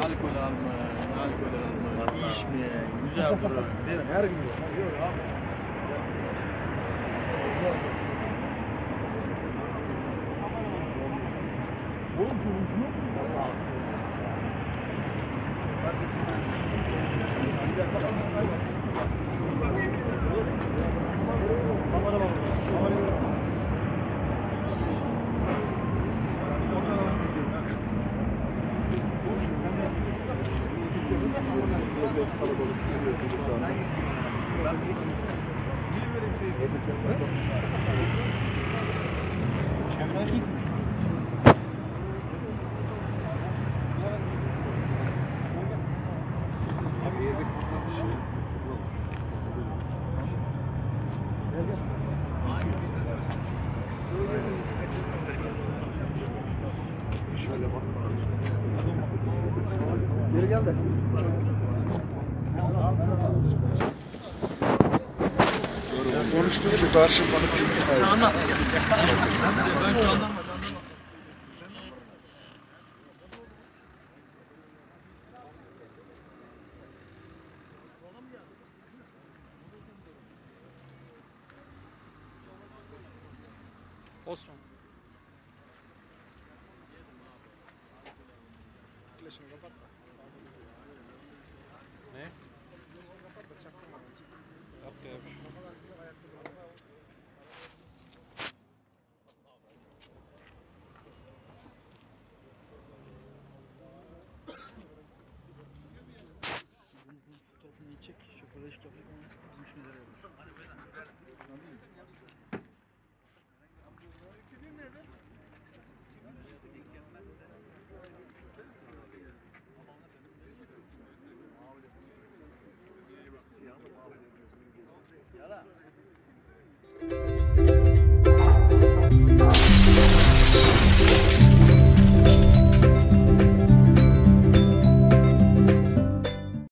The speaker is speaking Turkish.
Alkol alma, alkol alma, içme, güzel mi? Her gün yok abi. Oğlum bu ucu yok mu? Evet. Geri gel de. Konuştum şu karşı bana Sen anlat. Ben anlamadım. Osman. Ne? Yap ya. Fotoğrafını çek, şoföre iş yapayım, bizim işimize yarar. 了。